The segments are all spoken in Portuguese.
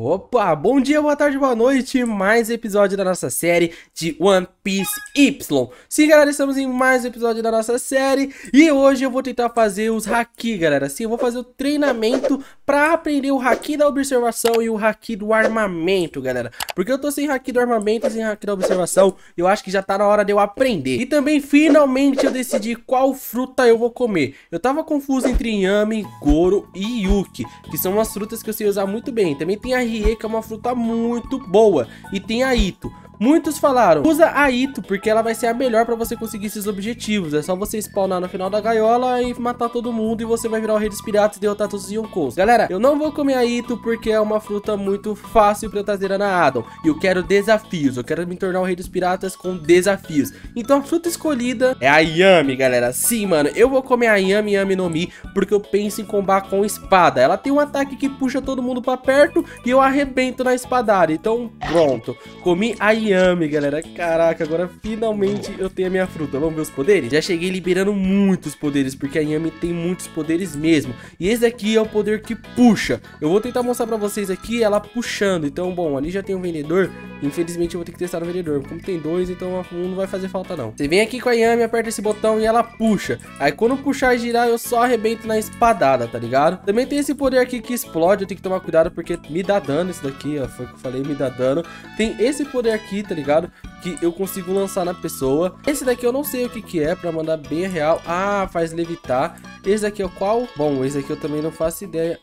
Opa, bom dia, boa tarde, boa noite, mais episódio da nossa série de One Piece Y. Sim, galera, estamos em mais um episódio da nossa série e hoje eu vou tentar fazer os haki, galera. Sim, eu vou fazer o treinamento para aprender o haki da observação e o haki do armamento, galera. Porque eu tô sem haki do armamento e sem haki da observação, eu acho que já tá na hora de eu aprender. E também, finalmente, eu decidi qual fruta eu vou comer. Eu tava confuso entre Yami, Goro e Yuki, que são umas frutas que eu sei usar muito bem. Também tem a Rie, que é uma fruta muito boa. E tem a Ito. Muitos falaram, usa a Ito, porque ela vai ser a melhor pra você conseguir esses objetivos. É só você spawnar no final da gaiola e matar todo mundo e você vai virar o rei dos piratas e derrotar todos os Yonkous. Galera, eu não vou comer a Ito porque é uma fruta muito fácil pra eu trazer na Adam. E eu quero desafios, eu quero me tornar o rei dos piratas com desafios. Então a fruta escolhida é a Yami, galera. Sim, mano, eu vou comer a Yami Yami no Mi porque eu penso em combar com espada. Ela tem um ataque que puxa todo mundo pra perto e eu arrebento na espadada. Então, pronto. Comi a Yami Yami, galera. Caraca, agora finalmente eu tenho a minha fruta. Vamos ver os poderes? Já cheguei liberando muitos poderes, porque a Yami tem muitos poderes mesmo. E esse daqui é o poder que puxa. Eu vou tentar mostrar pra vocês aqui ela puxando. Então, bom, ali já tem um vendedor. Infelizmente eu vou ter que testar no vendedor. Como tem dois, então um não vai fazer falta não. Você vem aqui com a Yami, aperta esse botão e ela puxa. Aí quando puxar e girar, eu só arrebento na espadada, tá ligado? Também tem esse poder aqui que explode. Eu tenho que tomar cuidado porque me dá dano isso daqui, ó. Foi o que eu falei, me dá dano. Tem esse poder aqui tá ligado? Que eu consigo lançar na pessoa. Esse daqui eu não sei o que que é, pra mandar bem real. Ah, faz levitar. Esse daqui é o qual? Bom, esse aqui eu também não faço ideia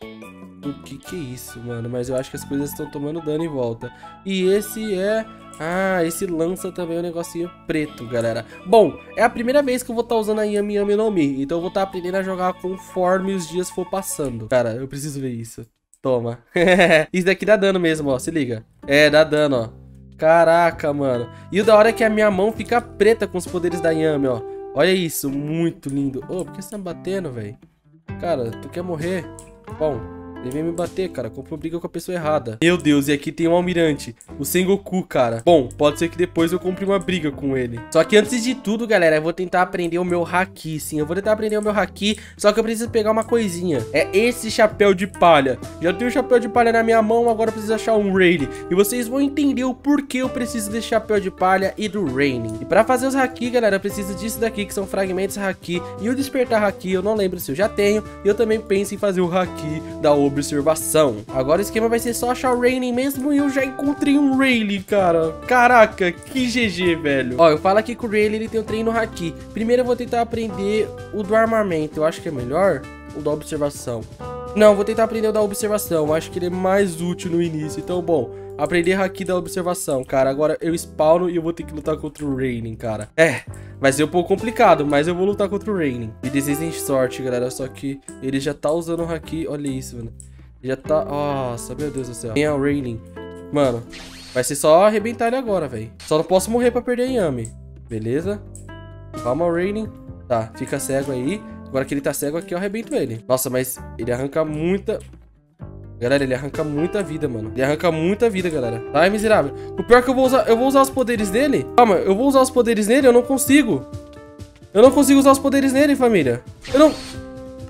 o que que é isso, mano. Mas eu acho que as coisas estão tomando dano em volta. E esse é... Ah, esse lança também um negocinho preto, galera. Bom, é a primeira vez que eu vou estar tá usando a Yami Yami no Mi. Então eu vou estar tá aprendendo a jogar conforme os dias for passando. Cara, eu preciso ver isso. Toma. isso daqui dá dano mesmo, ó. Se liga. É, dá dano, ó. Caraca, mano. E o da hora é que a minha mão fica preta com os poderes da Yami, ó. Olha isso, muito lindo. Ô, oh, por que você tá me batendo, velho? Cara, tu quer morrer? Bom, ele me bater, cara. Comprou briga com a pessoa errada. Meu Deus, e aqui tem um almirante. O Sengoku, cara. Bom, pode ser que depois eu compre uma briga com ele. Só que antes de tudo, galera, eu vou tentar aprender o meu Haki, sim. Eu vou tentar aprender o meu Haki, só que eu preciso pegar uma coisinha. É esse chapéu de palha. Já tenho o chapéu de palha na minha mão, agora eu preciso achar um Rayleigh. E vocês vão entender o porquê eu preciso desse chapéu de palha e do Raining. E pra fazer os Haki, galera, eu preciso disso daqui, que são fragmentos Haki. E o despertar Haki, eu não lembro se eu já tenho. E eu também penso em fazer o Haki da observação. Agora o esquema vai ser só achar o Raining mesmo e eu já encontrei um Rayleigh, cara. Caraca, que GG, velho. Ó, eu falo aqui que o Rayleigh ele tem um treino Haki. Primeiro eu vou tentar aprender o do armamento. Eu acho que é melhor o da observação. Não, vou tentar aprender o da observação. Eu acho que ele é mais útil no início. Então, bom, aprender Haki da observação, cara. Agora eu spawno e eu vou ter que lutar contra o Raining, cara. É, vai ser um pouco complicado, mas eu vou lutar contra o Raining. Me desistem sorte, galera. Só que ele já tá usando o Haki. Olha isso, mano. Já tá... Nossa, meu Deus do céu. Quem é o Raining? Mano, vai ser só arrebentar ele agora, velho. Só não posso morrer pra perder a Yami. Beleza? Calma, Raining. Tá, fica cego aí. Agora que ele tá cego aqui, eu arrebento ele. Nossa, mas ele arranca muita... Galera, ele arranca muita vida, mano. Ele arranca muita vida, galera. Ai, miserável. O pior é que eu vou usar... Eu vou usar os poderes dele. Calma, eu vou usar os poderes nele? Eu não consigo. Eu não consigo usar os poderes nele, família. Eu não...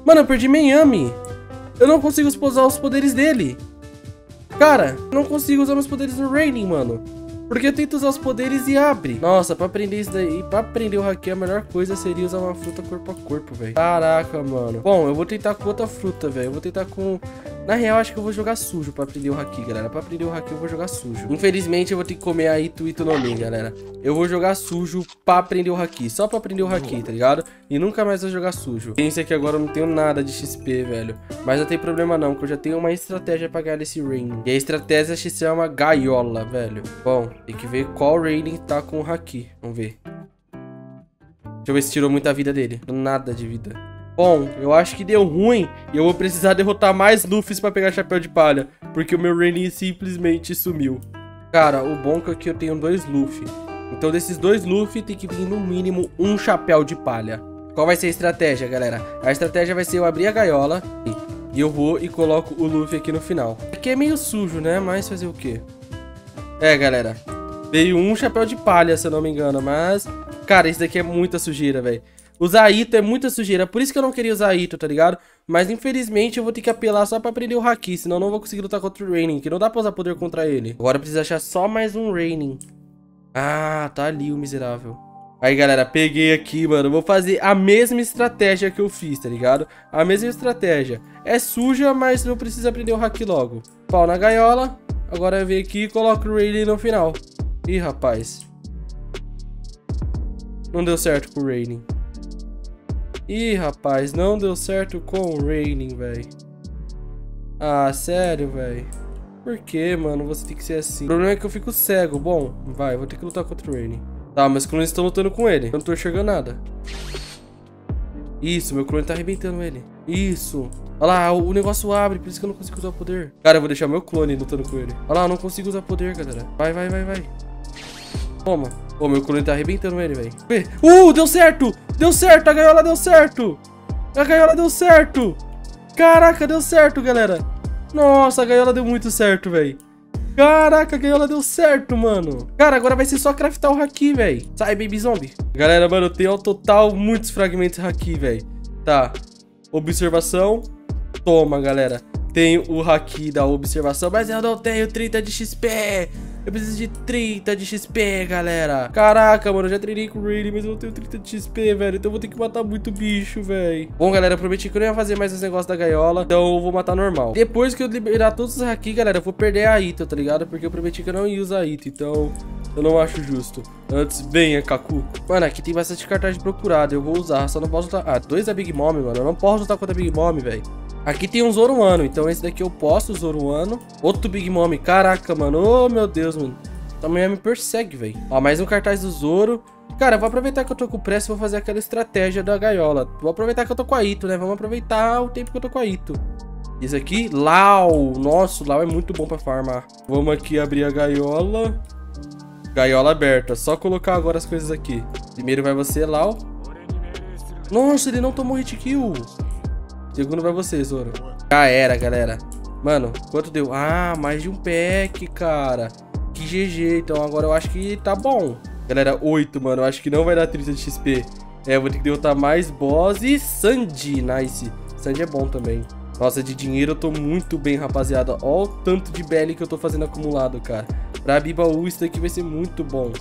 Mano, eu perdi Yami. Eu não consigo usar os poderes dele. Cara, eu não consigo usar meus poderes no Raining, mano. Porque eu tento usar os poderes e abre. Nossa, pra aprender isso daí, pra aprender o haki, a melhor coisa seria usar uma fruta corpo a corpo, velho. Caraca, mano. Bom, eu vou tentar com outra fruta, velho. Eu vou tentar com... Na real, acho que eu vou jogar sujo pra aprender o haki, galera. Pra aprender o haki, eu vou jogar sujo. Infelizmente, eu vou ter que comer a Itu Itu no Mi, galera. Eu vou jogar sujo pra aprender o haki. Só pra aprender o haki, tá ligado? E nunca mais vou jogar sujo. Pense que agora eu não tenho nada de XP, velho. Mas não tem problema não, que eu já tenho uma estratégia pra ganhar esse ring. E a estratégia se chama gaiola, velho. Bom, tem que ver qual rating tá com o haki. Vamos ver. Deixa eu ver se tirou muita vida dele. Nada de vida. Bom, eu acho que deu ruim e eu vou precisar derrotar mais Luffys pra pegar chapéu de palha. Porque o meu Raining simplesmente sumiu. Cara, o bom é que eu tenho dois Luffy. Então desses dois Luffy tem que vir no mínimo um chapéu de palha. Qual vai ser a estratégia, galera? A estratégia vai ser eu abrir a gaiola e eu vou e coloco o Luffy aqui no final. Aqui é meio sujo, né? Mas fazer o quê? É, galera. Veio um chapéu de palha, se eu não me engano, mas... Cara, isso daqui é muita sujeira, velho. Usar Ito é muita sujeira, por isso que eu não queria usar Ito, tá ligado? Mas infelizmente eu vou ter que apelar só pra aprender o Haki, senão eu não vou conseguir lutar contra o Raining, que não dá pra usar poder contra ele. Agora eu preciso achar só mais um Raining. Ah, tá ali o miserável. Aí, galera, peguei aqui, mano. Vou fazer a mesma estratégia que eu fiz, tá ligado? A mesma estratégia. É suja, mas não precisa aprender o Haki logo. Pau na gaiola. Agora eu venho aqui e coloco o Raining no final. Ih, rapaz. Não deu certo com o Raining. Ih, rapaz, não deu certo com o Raining, velho. Ah, sério, velho. Por que, mano? Você tem que ser assim. O problema é que eu fico cego. Bom, vai, vou ter que lutar contra o Raining. Tá, meus clones estão lutando com ele. Eu não tô enxergando nada. Isso, meu clone tá arrebentando ele. Isso. Olha lá, o negócio abre, por isso que eu não consigo usar poder. Cara, eu vou deixar meu clone lutando com ele. Olha lá, eu não consigo usar poder, galera. Vai, vai, vai, vai. Toma. Pô, meu clone tá arrebentando ele, velho. Uh, deu certo! Deu certo, a gaiola deu certo! A gaiola deu certo! Caraca, deu certo, galera! Nossa, a gaiola deu muito certo, velho. Caraca, a gaiola deu certo, mano. Cara, agora vai ser só craftar o haki, velho. Sai, baby zombie. Galera, mano, eu tenho ao total muitos fragmentos haki, velho. Tá. Observação. Toma, galera. Tenho o haki da observação, mas eu não tenho 30 de XP. Eu preciso de 30 de XP, galera. Caraca, mano, eu já treinei com o Rayleigh, mas eu não tenho 30 de XP, velho. Então eu vou ter que matar muito bicho, velho. Bom, galera, eu prometi que eu não ia fazer mais os negócios da gaiola. Então eu vou matar normal. Depois que eu liberar todos os aqui, galera, eu vou perder a Ita, tá ligado? Porque eu prometi que eu não ia usar a Ita, então... Eu não acho justo. Antes, venha, Kaku. Mano, aqui tem bastante cartaz de. Eu vou usar, só não posso usar... Ah, dois da Big Mom, mano. Eu não posso lutar contra a Big Mom, velho. Aqui tem um Zoruano, então esse daqui eu posso, Zoruano. Outro Big Mom. Caraca, mano. Oh, meu Deus, mano. Também me persegue, velho. Ó, mais um cartaz do Zoro. Cara, vou aproveitar que eu tô com pressa e vou fazer aquela estratégia da gaiola. Vou aproveitar que eu tô com a Ito, né? Vamos aproveitar o tempo que eu tô com a Ito. Esse aqui, Lau. Nossa, Lau é muito bom pra farmar. Vamos aqui abrir a gaiola. Gaiola aberta. Só colocar agora as coisas aqui. Primeiro vai você, Lau. Nossa, ele não tomou hit kill. Segundo vai você, Zoro. Já era, galera. Mano, quanto deu? Ah, mais de um pack, cara. Que GG. Então agora eu acho que tá bom. Galera, 8, mano. Eu acho que não vai dar 30 de XP. É, eu vou ter que derrotar mais boss e Sandy. Nice. Sandy é bom também. Nossa, de dinheiro eu tô muito bem, rapaziada. Olha o tanto de BL que eu tô fazendo acumulado, cara. Pra Bibaú isso daqui vai ser muito bom.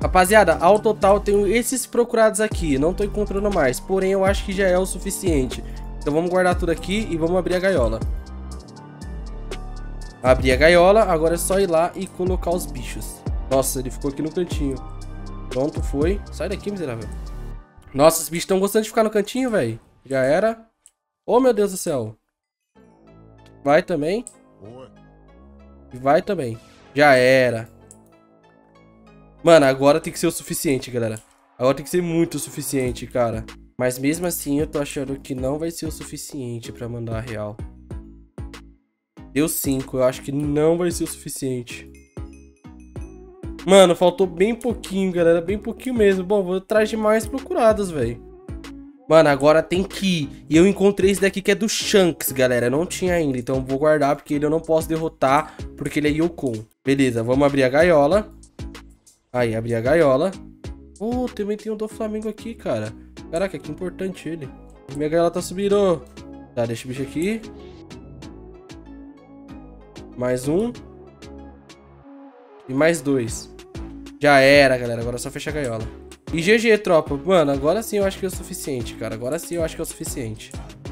Rapaziada, ao total tenho esses procurados aqui. Não tô encontrando mais. Porém, eu acho que já é o suficiente. Então vamos guardar tudo aqui e vamos abrir a gaiola. Abrir a gaiola, agora é só ir lá e colocar os bichos. Nossa, ele ficou aqui no cantinho. Pronto, foi. Sai daqui, miserável. Nossa, os bichos estão gostando de ficar no cantinho, velho. Já era. Oh, meu Deus do céu. Vai também. Vai também. Já era. Mano, agora tem que ser o suficiente, galera. Agora tem que ser muito o suficiente, cara. Mas mesmo assim, eu tô achando que não vai ser o suficiente pra mandar a real. Deu 5. Eu acho que não vai ser o suficiente. Mano, faltou bem pouquinho, galera. Bem pouquinho mesmo. Bom, vou atrás de mais procuradas, velho. Mano, agora tem que ir. E eu encontrei esse daqui que é do Shanks, galera. Não tinha ainda, então vou guardar porque ele eu não posso derrotar, porque ele é Yokon. Beleza, vamos abrir a gaiola. Aí, abri a gaiola. Oh, também tem um do Flamengo aqui, cara. Caraca, que importante ele. Minha tá subindo. Tá, deixa o bicho aqui. Mais um. E mais dois. Já era, galera. Agora é só fechar a gaiola. E GG, tropa. Mano, agora sim eu acho que é o suficiente, cara. Agora sim eu acho que é o suficiente.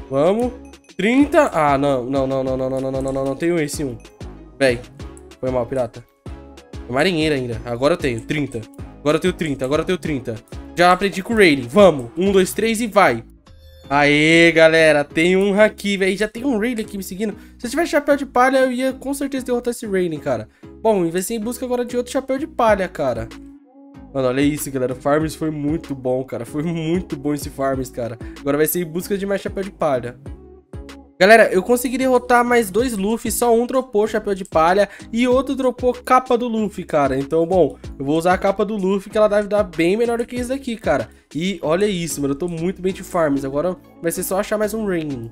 Vamos. 30. Ah, não. Não, não, não, não, não, não, não, não, não. Não tenho esse um. Véi. Foi mal, pirata. Marinheira ainda. Agora eu tenho. 30. Agora eu tenho 30. Agora eu tenho 30. Já aprendi com o Rayleigh. Vamos. 1, 2, 3 e vai. Aê, galera, tem um aqui, velho. Já tem um Raiden aqui me seguindo. Se eu tivesse chapéu de palha, eu ia com certeza derrotar esse Raiden, cara. Bom, vai ser em busca agora de outro chapéu de palha, cara. Mano, olha isso, galera. Farms foi muito bom, cara. Foi muito bom esse Farms, cara. Agora vai ser em busca de mais chapéu de palha. Galera, eu consegui derrotar mais dois Luffy, só um dropou chapéu de palha e outro dropou capa do Luffy, cara. Então, bom, eu vou usar a capa do Luffy que ela deve dar bem melhor do que isso daqui, cara. E olha isso, mano, eu tô muito bem de farms, agora vai ser só achar mais um Rain.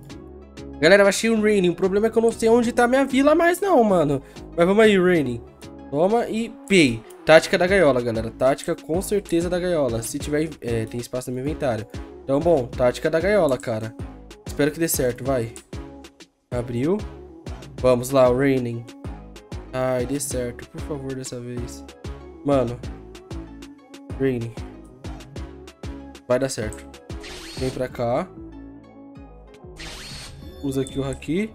Galera, eu achei um Raining, o problema é que eu não sei onde tá minha vila mais não, mano. Mas vamos aí, Raining. Toma e pay. Tática da gaiola, galera. Tática com certeza da gaiola. Se tiver... É, tem espaço no meu inventário. Então, bom, tática da gaiola, cara. Espero que dê certo, vai. Abriu. Vamos lá, o Raining. Ai, dê certo, por favor, dessa vez. Mano. Raining. Vai dar certo. Vem pra cá. Usa aqui o Haki.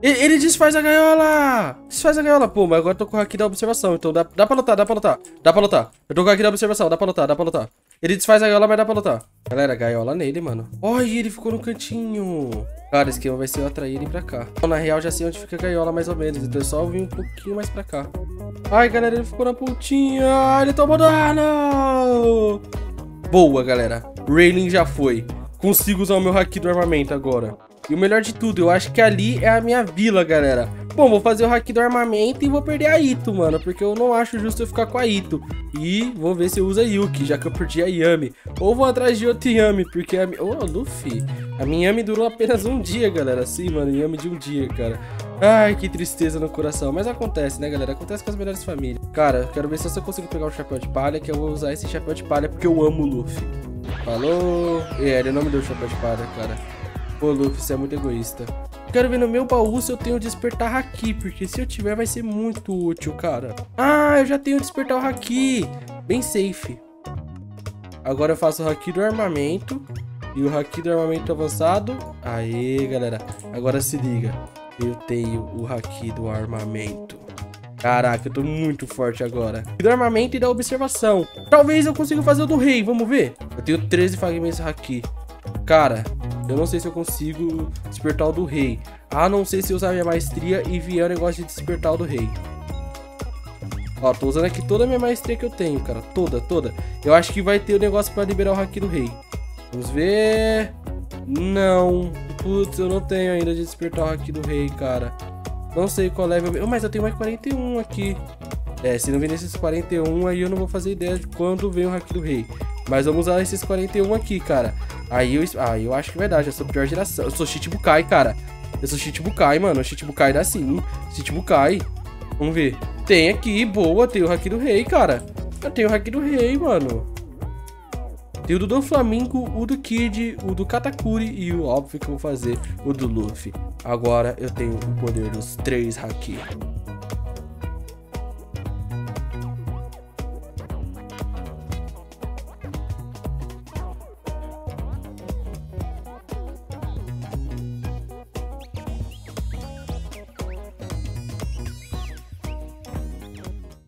Ele, desfaz a gaiola! Desfaz a gaiola, pô, mas agora eu tô com o Haki da observação, então dá, dá pra lutar, dá pra lutar. Dá pra lutar. Eu tô com o Haki da observação, dá pra lutar, dá pra lutar. Ele desfaz a gaiola, mas dá pra lutar. Galera, gaiola nele, mano. Olha, ele ficou no cantinho. Cara, esquema vai ser eu atrair ele pra cá. Então, na real, já sei onde fica a gaiola, mais ou menos. Então é só eu vir um pouquinho mais pra cá. Ai, galera, ele ficou na pontinha. Ele tomou dano. Boa, galera. Railing já foi. Consigo usar o meu haki do armamento agora. E o melhor de tudo, eu acho que ali é a minha vila, galera. Bom, vou fazer o haki do armamento e vou perder a Ito, mano. Porque eu não acho justo eu ficar com a Ito. E vou ver se eu uso a Yuki, já que eu perdi a Yami. Ou vou atrás de outro Yami, porque a... Ô, oh, Luffy. A minha Yami durou apenas um dia, galera. Sim, mano, Yami de um dia, cara. Ai, que tristeza no coração. Mas acontece, né, galera? Acontece com as melhores famílias. Cara, quero ver se eu consigo pegar o chapéu de palha, que eu vou usar esse chapéu de palha porque eu amo o Luffy. Falou. É, ele não me deu o chapéu de palha, cara. Pô, Luffy, você é muito egoísta. Quero ver no meu baú se eu tenho despertar haki, porque se eu tiver vai ser muito útil, cara. Ah, eu já tenho despertar o haki. Bem safe. Agora eu faço o haki do armamento. E o haki do armamento avançado. Aê, galera. Agora se liga. Eu tenho o haki do armamento. Caraca, eu tô muito forte agora. Do armamento e da observação. Talvez eu consiga fazer o do rei, vamos ver. Eu tenho 13 fragmentos haki. Cara, eu não sei se eu consigo despertar o do rei. A não ser se usar minha maestria e vier o negócio de despertar o do rei. Ó, tô usando aqui toda a minha maestria que eu tenho, cara. Toda, toda. Eu acho que vai ter o negócio pra liberar o haki do rei. Vamos ver... Não. Putz, eu não tenho ainda de despertar o haki do rei, cara. Não sei qual level... Mas eu tenho mais 41 aqui. É, se não vir nesses 41, aí eu não vou fazer ideia de quando vem o haki do rei. Mas vamos usar esses 41 aqui, cara. Aí eu, aí eu acho que é verdade, eu sou pior geração. Eu sou Chichibukai, cara. Eu sou Chichibukai, mano. Chichibukai dá sim. Chichibukai. Vamos ver. Tem aqui, boa. Tem o Haki do Rei, cara. Eu tenho o Haki do Rei, mano. Tem o do Flamingo, o do Kid, o do Katakuri e o óbvio que eu vou fazer, o do Luffy. Agora eu tenho o poder dos três Haki.